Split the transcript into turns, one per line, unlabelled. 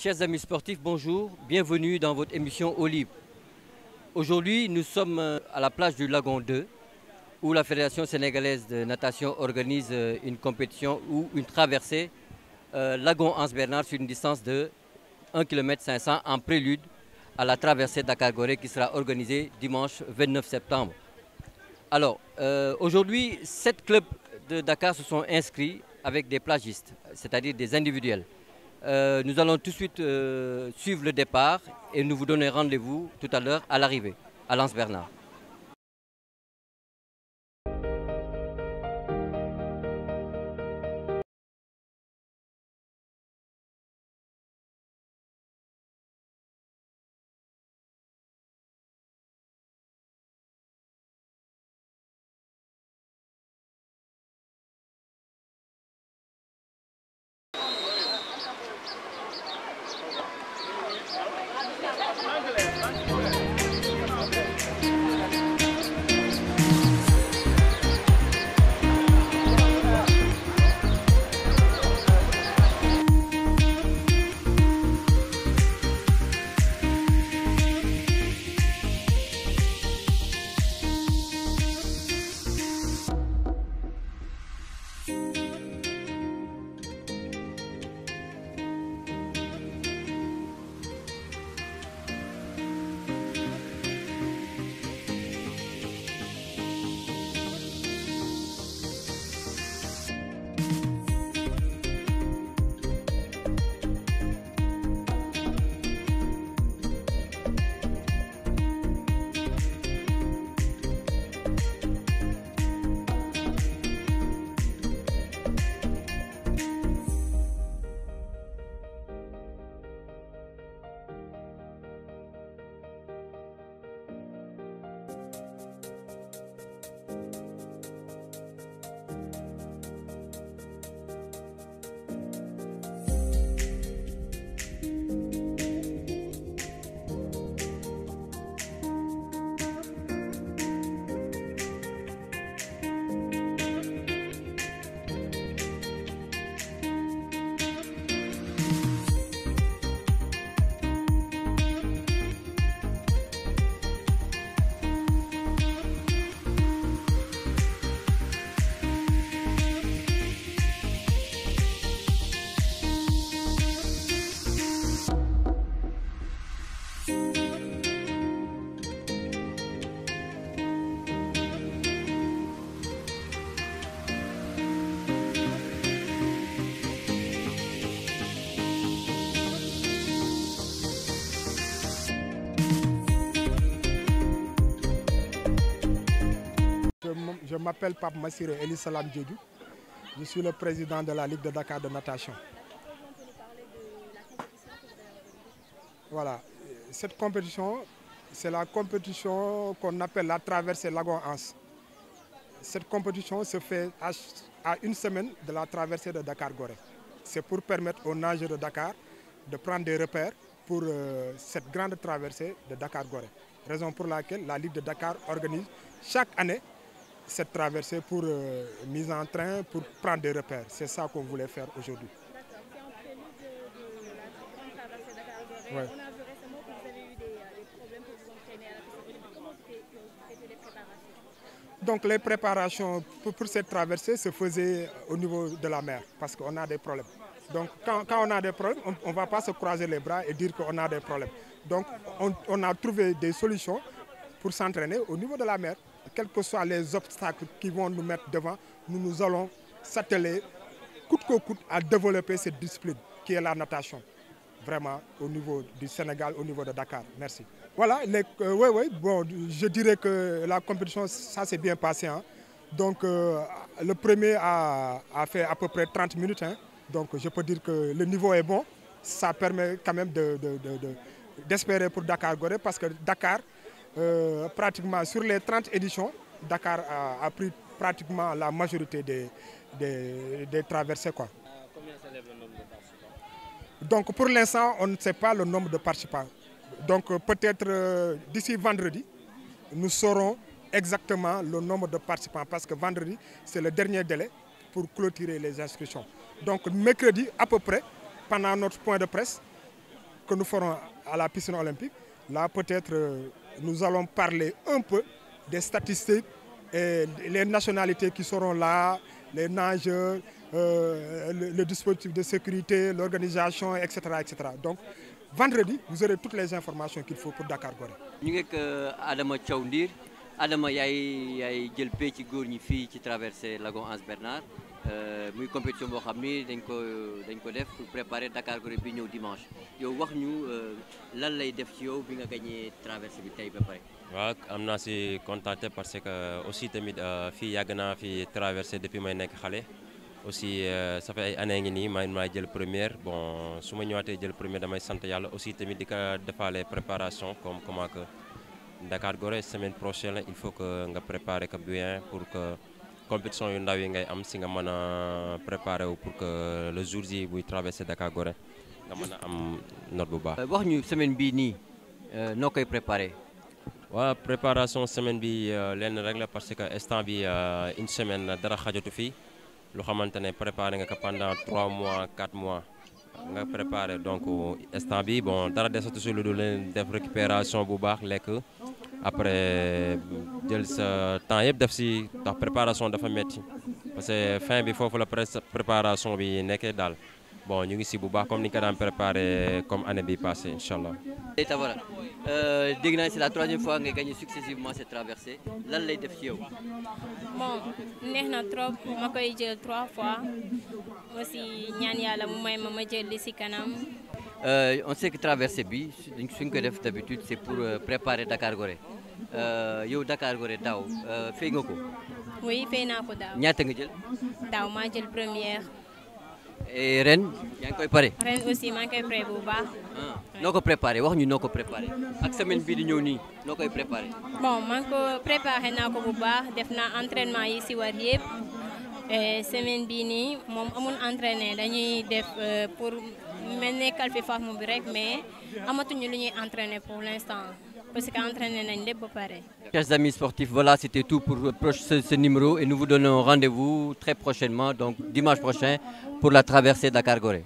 Chers amis sportifs, bonjour. Bienvenue dans votre émission Olive. Aujourd'hui, nous sommes euh, à la plage du Lagon 2, où la Fédération sénégalaise de natation organise euh, une compétition ou une traversée euh, Lagon-Anse-Bernard sur une distance de 1 km 500 en prélude à la traversée Dakar-Gorée qui sera organisée dimanche 29 septembre. Alors, aujourd'hui, sept clubs de Dakar se sont inscrits avec des plagistes, c'est-à-dire des individuels. Euh, nous allons tout de suite euh, suivre le départ et nous vous donner rendez-vous tout à l'heure à l'arrivée, à Lens-Bernard.
Je m'appelle Pape Massire Elie Salam. Je suis le président de la Ligue de Dakar de natation. Voilà, cette compétition, c'est la compétition qu'on appelle la traversée Lagon-Anse. Cette compétition se fait à, une semaine de la traversée de Dakar-Gorée. C'est pour permettre aux nageurs de Dakar de prendre des repères pour euh, cette grande traversée de Dakar-Gorée. Raison pour laquelle la Ligue de Dakar organise chaque année cette traversée pour euh, mise en train, pour prendre des repères. C'est ça qu'on voulait faire aujourd'hui.
C'est en prélude de, de, la grande traversée Dakar ouais. On a vu récemment que vous avez eu des, euh, des problèmes pour vous entraîner à la piste. Comment vous faites les préparations
Donc les préparations pour, cette traversée se faisaient au niveau de la mer parce qu'on a des problèmes. Donc quand, on a des problèmes, on ne va pas se croiser les bras et dire qu'on a des problèmes. Donc on, on a trouvé des solutions pour s'entraîner au niveau de la mer quels que soient les obstacles qui vont nous mettre devant, nous nous allons s'atteler coûte que coûte à développer cette discipline qui est la natation. Vraiment au niveau du Sénégal, au niveau de Dakar. Merci. Voilà, les, euh, ouais, ouais, bon, je dirais que la compétition, ça s'est bien passé. Hein. Donc euh, le premier a, a, fait à peu près 30 minutes. Hein. Donc je peux dire que le niveau est bon. Ça permet quand même d'espérer de, de, pour Dakar-Gorée parce que Dakar, euh, pratiquement sur les 30 éditions, Dakar a, a pris pratiquement la majorité des, des, des traversées. Quoi.
combien s'élève le nombre de participants?
Donc pour l'instant, on ne sait pas le nombre de participants. Donc peut-être euh, d'ici vendredi, nous saurons exactement le nombre de participants parce que vendredi, c'est le dernier délai pour clôturer les inscriptions. Donc mercredi, à peu près, pendant notre point de presse, que nous ferons à la piscine olympique, là peut-être euh, nous allons parler un peu des statistiques et les nationalités qui seront là, les nageurs, euh, le, dispositif de sécurité, l'organisation, etc., etc. vendredi, vous aurez toutes les informations qu'il faut pour Dakar Gorée.
ñu ngi ak Adama Thiaw Ndir Adama yaay yaay jël pay ci góor ñi fii ci lagon Anse Bernard muy compétition boo xam ni dañ ko dañ ko def pour préparer Dakar Gorée bi ñëw dimanche yow wax ñu lan lay def ci yow bi nga gagné traversée bi tey ba pare.
waaw am naa si contenté parce que aussi tamit fii yàgg naa fi traversé depuis may nekk xale aussi ça fait ay années ngi nii jël première bon su ma ñëwaatee jël première damay sant yàlla aussi tamit di ko defaale préparation comme comment que Dakar Gorée semaine prochaine il faut que nga préparer ko bien pour que compétition yu ndaw yi ngay am si nga mën a préparer wu pour que le jour ji buy traversé Dakar Gorée nga mën a am note bu baax.
wax ñu semaine bii nii noo koy préparer?
waaw préparation semaine bi lenn rek la parce que instant bi une semaine dara xajatu fii lu xamante ne préparé nga ko pendant 3 mois 4 mois nga préparé. Donc instant bi bon dara desatu si lu dul leen def récupération bu baax lekk. Après jël sa temps yëpp def si ndax préparation dafa metti. Parce que fin bi foofu la préparation bi nekkee daal. Bon ñu ngi si bu baax comme ni ñu ko préparé comme année bi passée incha allah.
Tabara dégg naa c'est la troisième fois nga gagné successivement cette traversée lan lay def ci yow?
bon neex na trop ma koy jël trois fois aussi ñaan yàlla mu may ma ma jël li si kanam.
on sait que traversée bi suñ ko def d'habitude c'est pour préparer Dakar Gorée yow Dakar Gorée daaw fay nga ko?
oui fay naa ko daaw.
ñaata nga jël?
daaw maa jël première.
Et ren yaa ngi koy pare.
ren aussi maa ngi koy pré bu baax.
noo ko préparé wax ñu noo ko préparé ak semaine bii di ñëw nii noo koy préparé.
bon maa ngi ko préparé naa ko bu baax def naa entraînement yi si war yëpp semaine bii nii moom amul entraîné dañuy def pour mel ne qualification bi rek mais amatuñu lu ñuy entraîné pour l'instant parce.
Chers amis sportifs, voilà, c'était tout pour ce, numéro et nous vous donnons rendez-vous très prochainement, donc dimanche prochain, pour la traversée Dakar-Gorée.